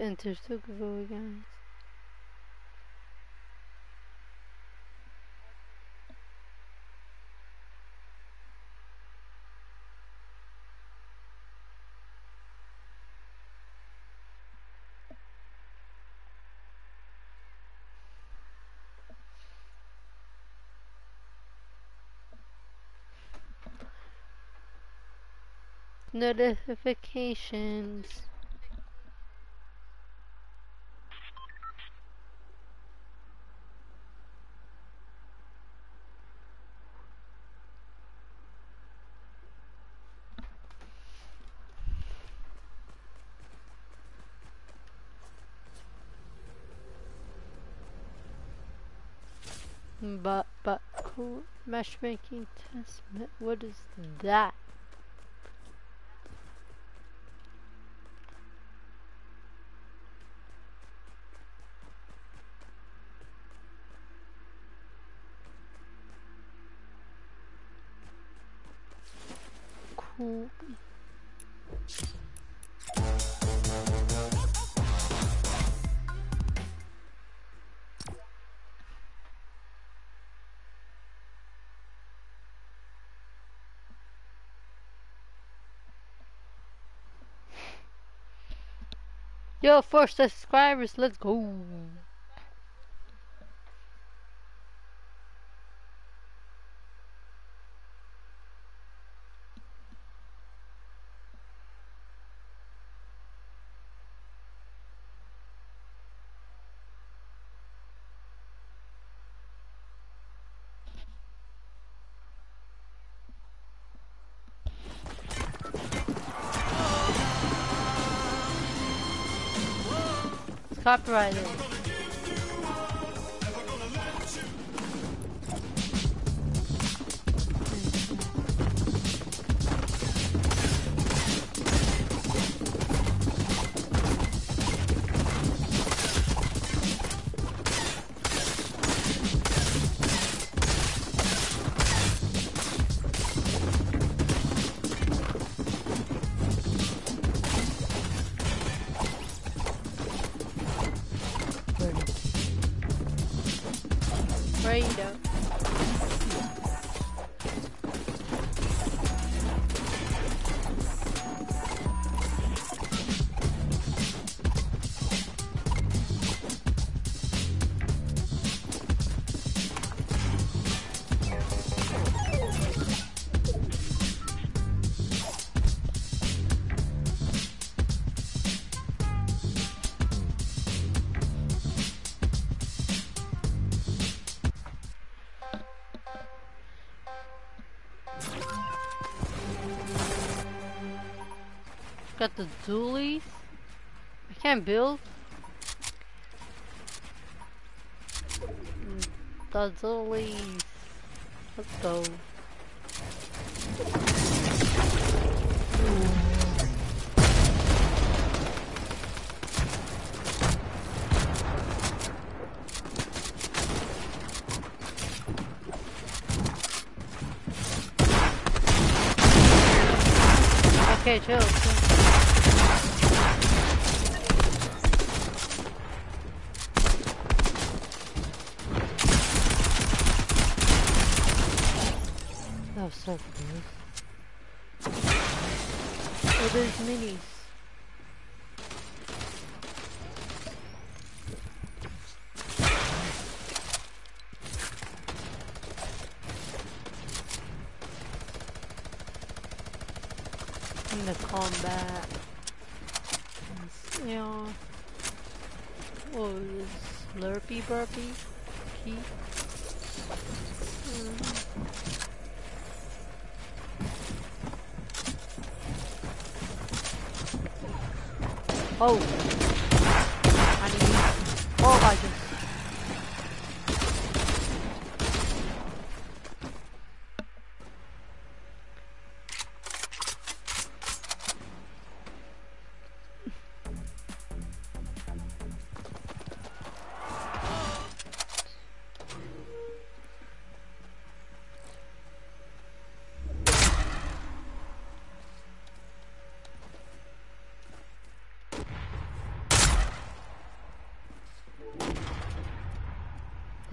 Enter Tokugo guys. Notifications. But, but, cool. Matchmaking test, what is that? Yo, four subscribers, let's go. Copyrighted. Got the dualies. I can't build. The dualies. Let's go. Okay, chill. That was so close. Oh, there's minis. In the combat. Yeah. Oh, this Slurpy Burpy? Key? Mm. Oh.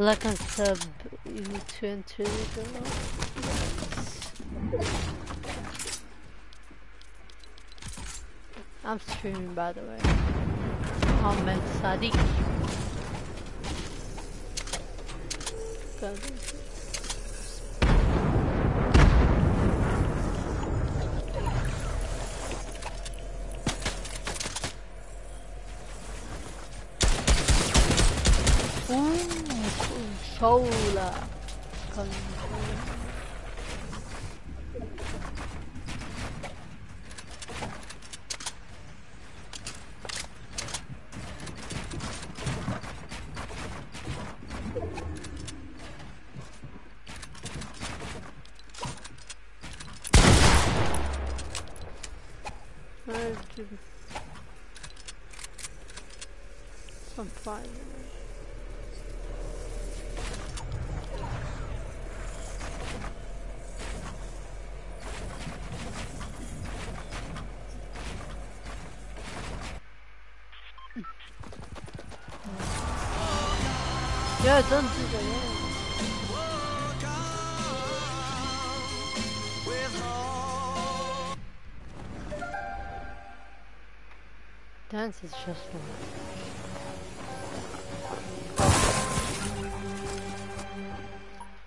Like and sub you need to enter the door. I'm streaming by the way. Ahmed Sadiq. 够了，可。Dance is just fun.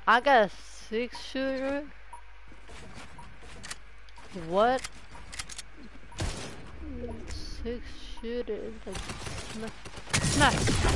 I got a six shooter. What? Six shooter. Like, nice.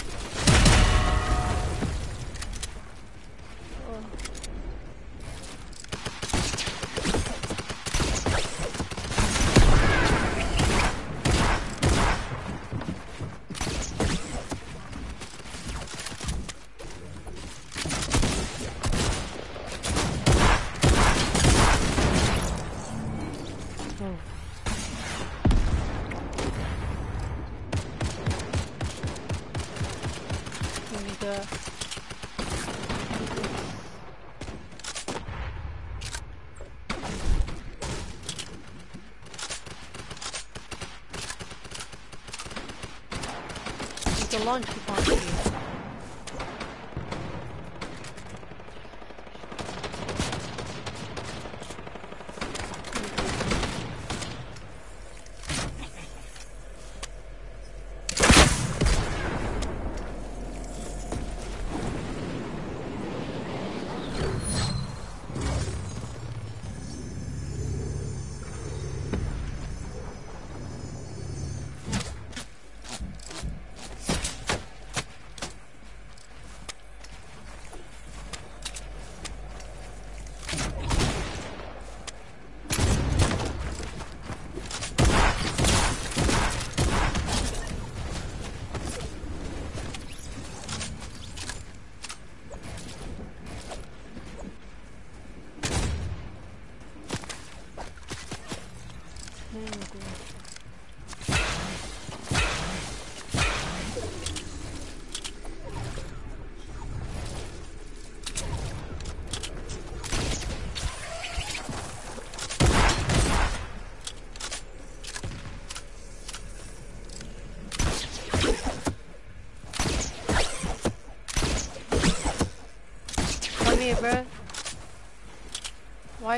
launch coupon.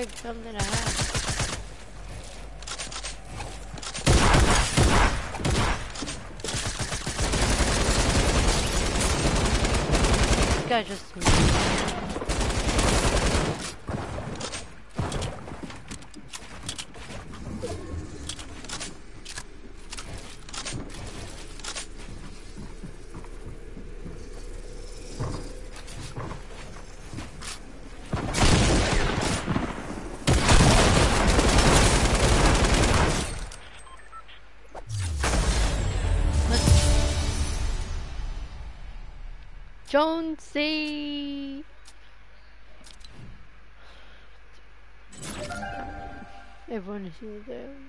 Why building a house? This guy just... Jonesy. Everyone is there. Hola.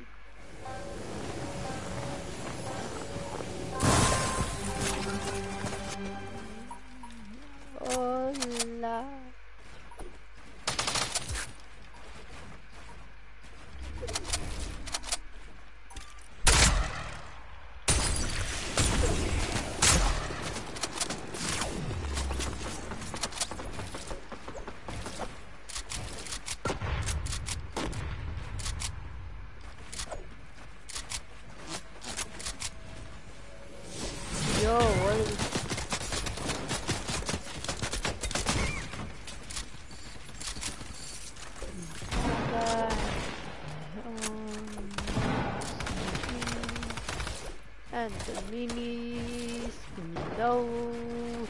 Minis, give me those.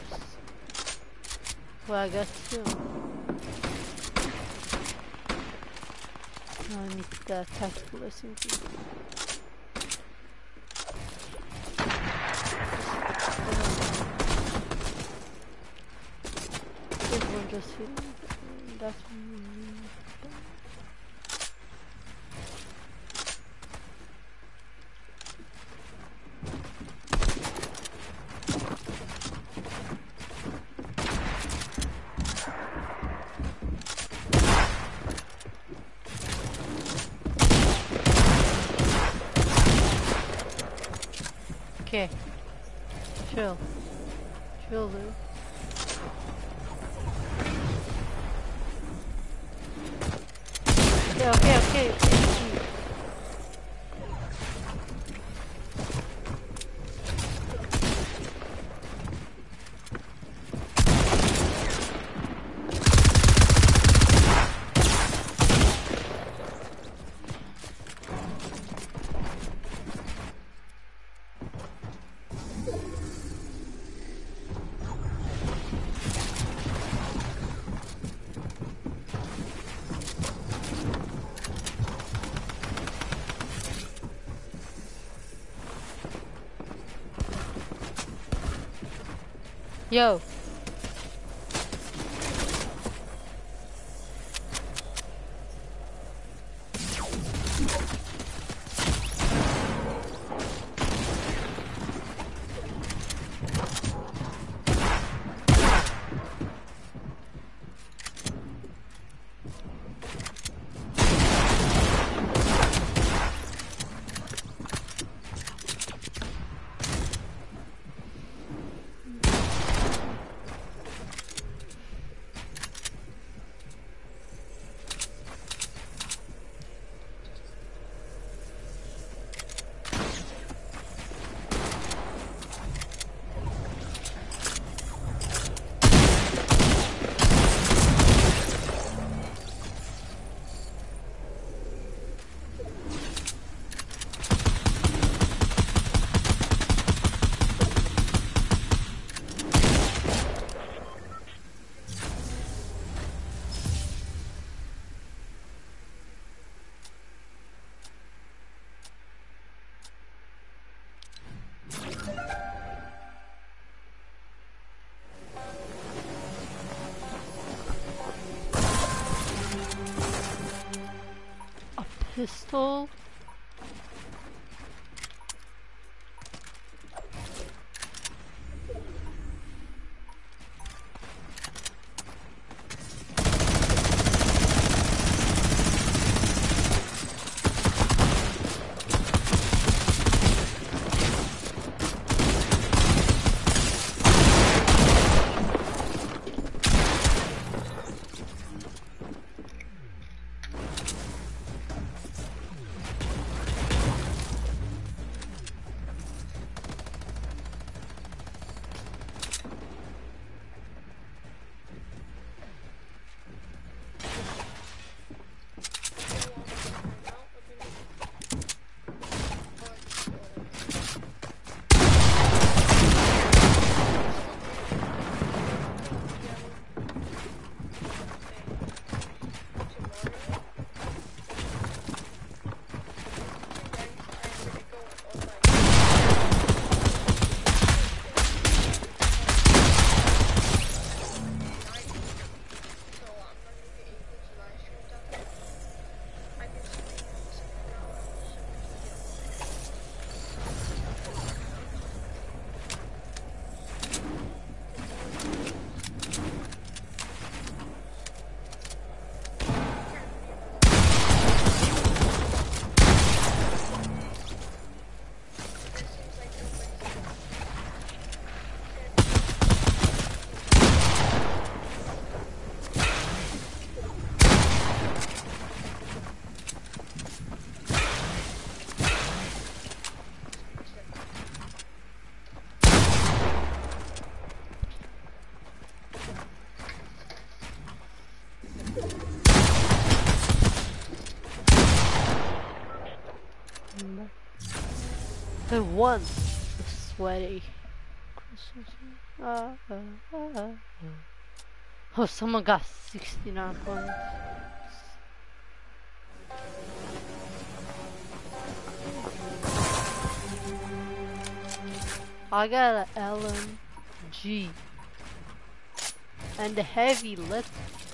Well, I two. Now I need the tactical. Everyone just hit me. That's me. Okay. Chill. Dude. Okay, okay, okay. okay. Yo. Pistol? The one. sweaty. Oh, someone got 69 points. I got an LMG and a heavy lift.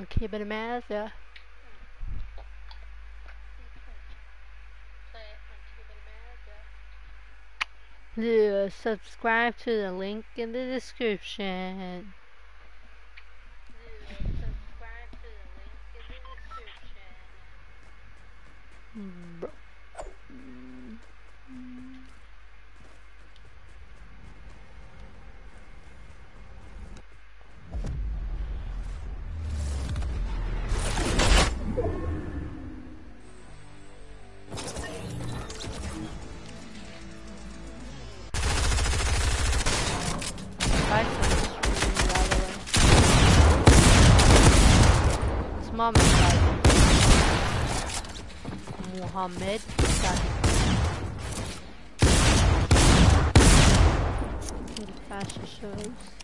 On keyboard and mouse, yeah. Yeah, subscribe to the link in the description. In the fashion shows.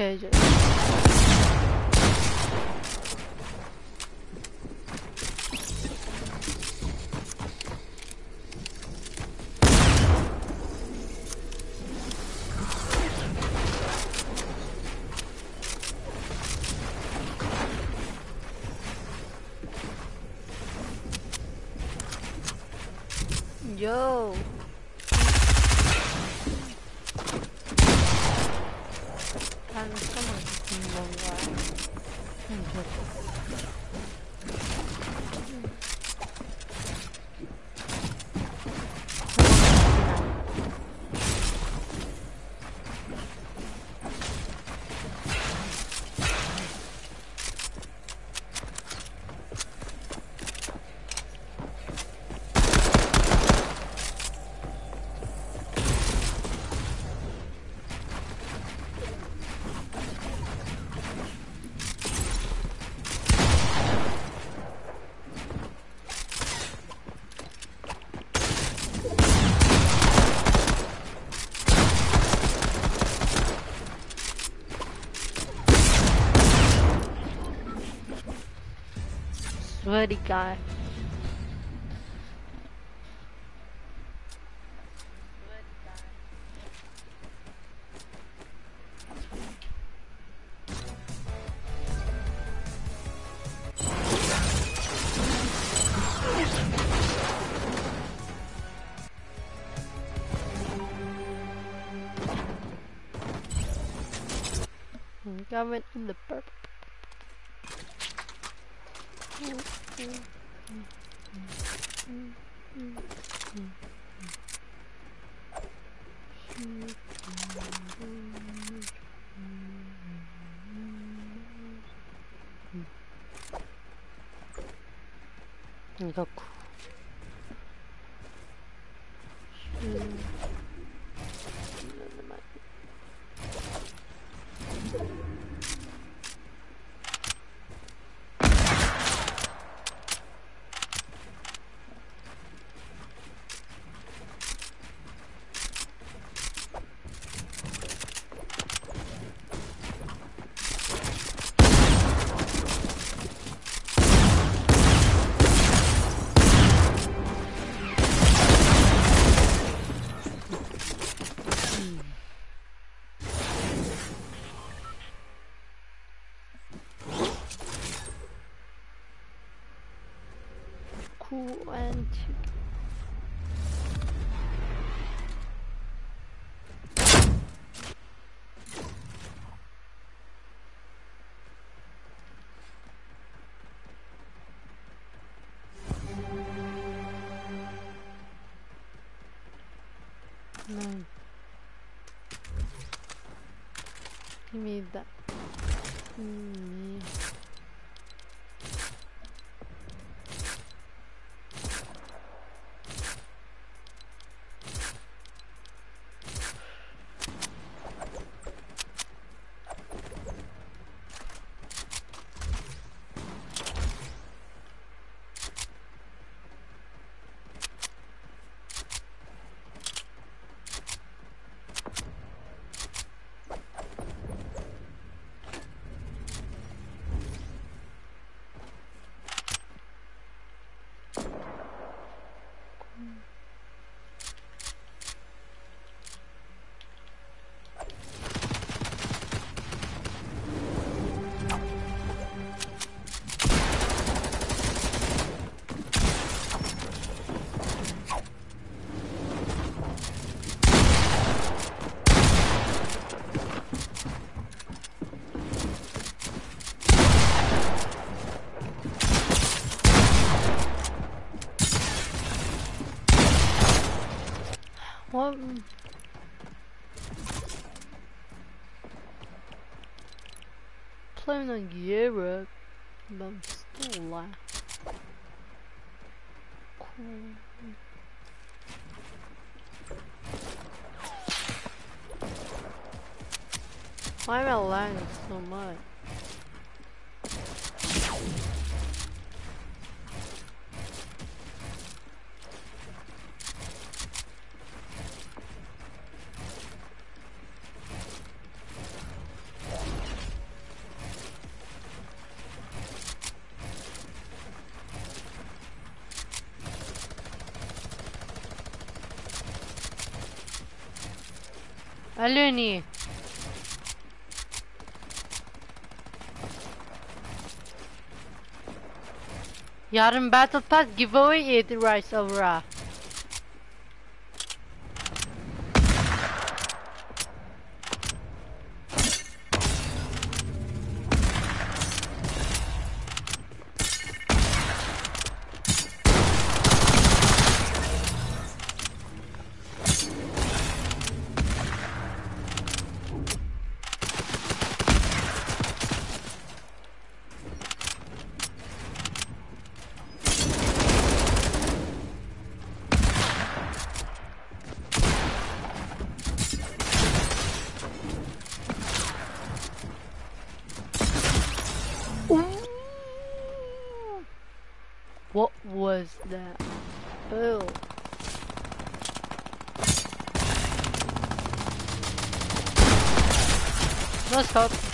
Okay, just... Hmm, betul. Sweaty guy. Goku. Cool No. Give me that. Mm. Playing on Europe. But I'm still alive. Cool. Why am I lagging so much? Aleni. Yarın Battle Pass giveaway yedi Rise of No scope.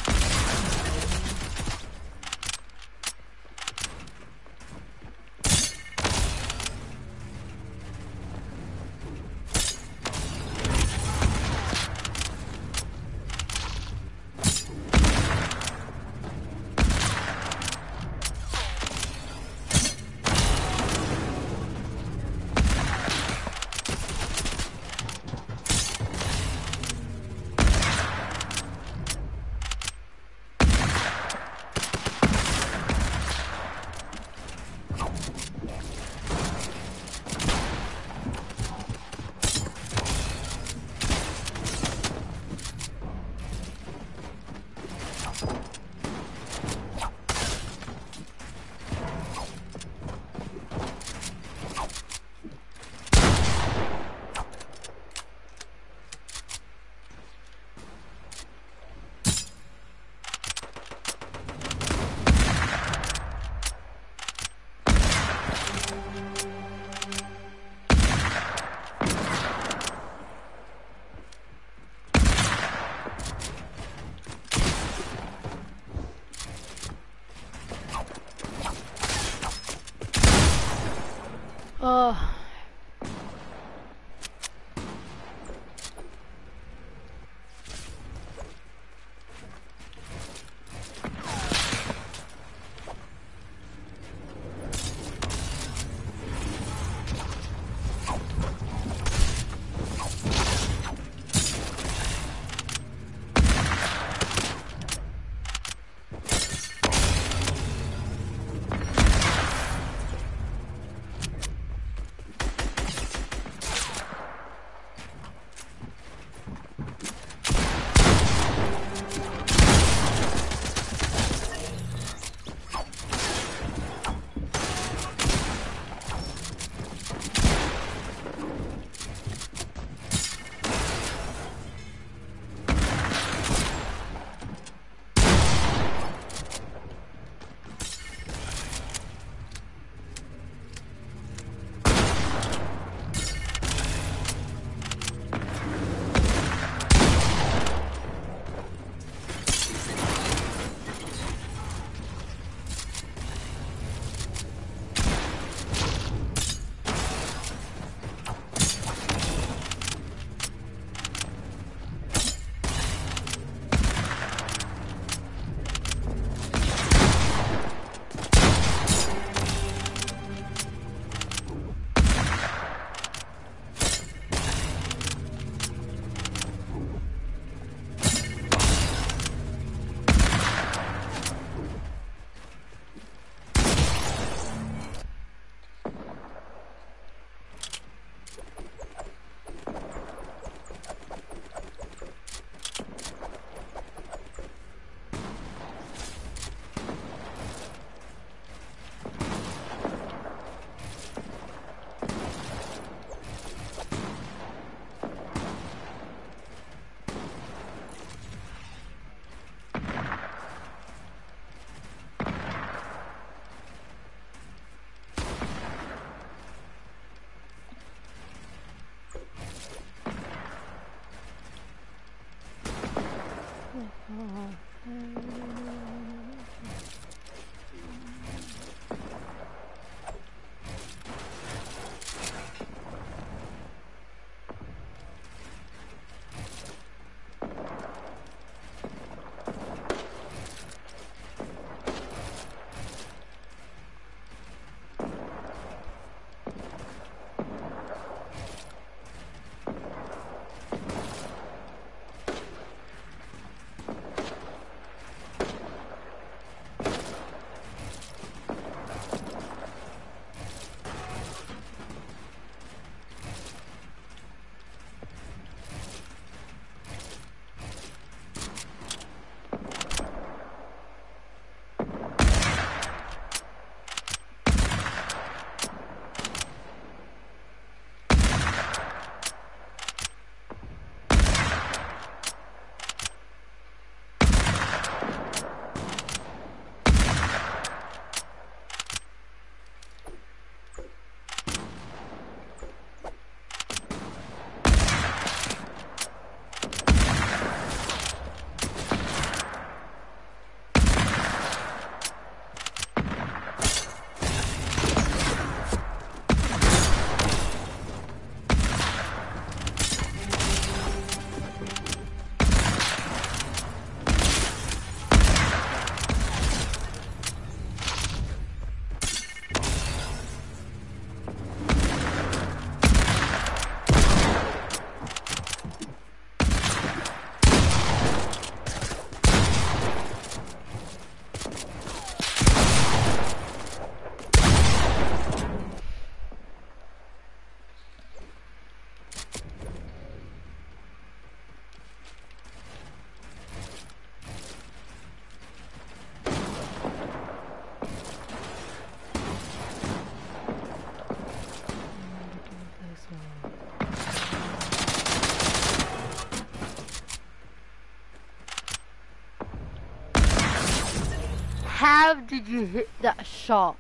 Did you hit that shot?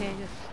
Okay, just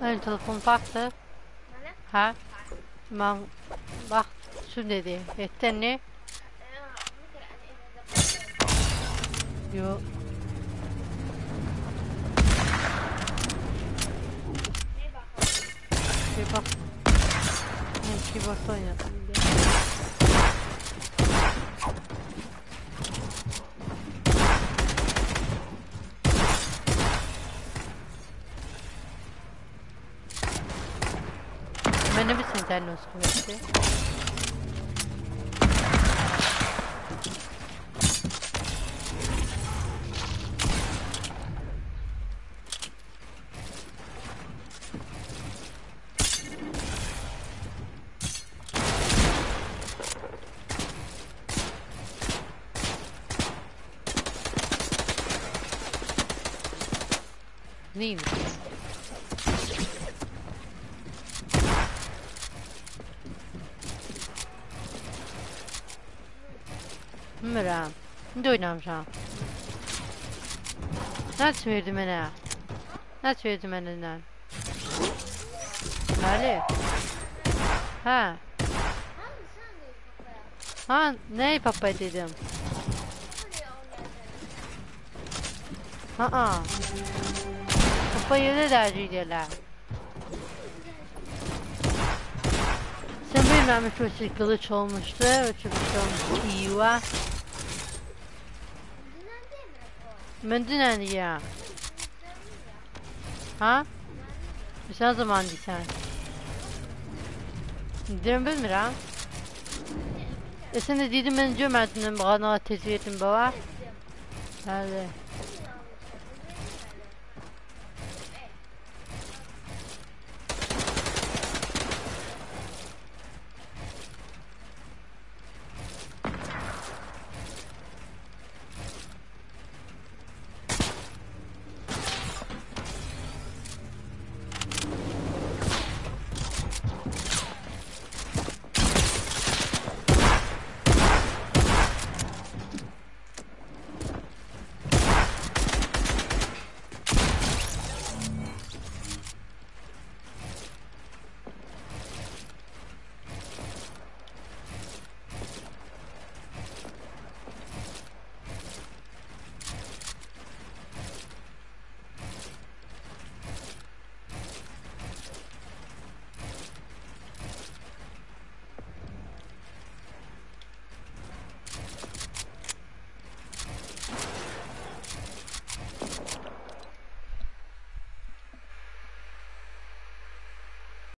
Ön telefon baktı. Ha? Man bak şu dedi. Etten ne? Eh, ne biçim sen? Şimdi oynarım sana. Nasıl verdim bana? Nasıl verdim elinden? Ali. Ha. Ha ne papa dedim. Ha ha. Papa yere derdi diyorlar. Sen benim Mehmet Öztürk kılıç olmuştu. Ötürü olmuştu. İyi var. Mündünen ya. Ha? Ne zaman gitsen? Dirembel mi lan? E sen de dedim ben cömertinden bana teşvik baba. Hadi.